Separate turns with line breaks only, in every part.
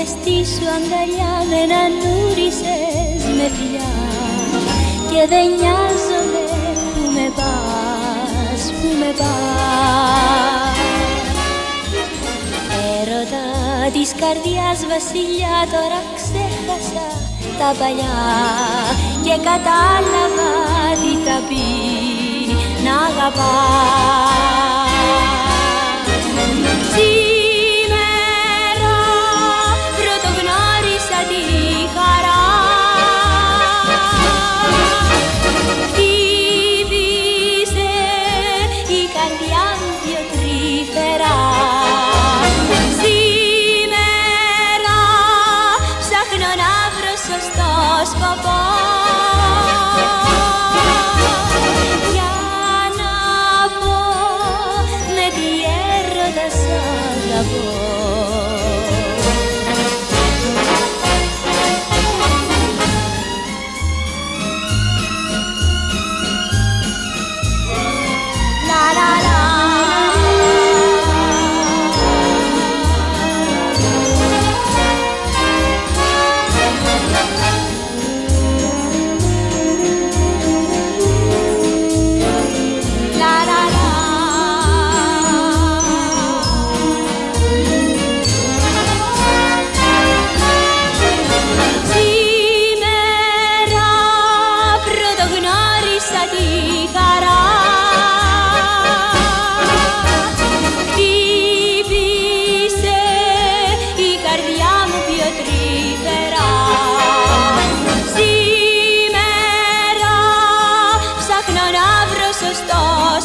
ζεστή σου αγκαλιά δεν ανούρισες με φιλιά και δεν νοιάζομαι που με πας, που με πας Έρωτα της καρδιάς βασιλιά τώρα ξέχασα τα παλιά και κατάλαβα τι θα πει να αγαπάς
σωστό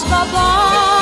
baba.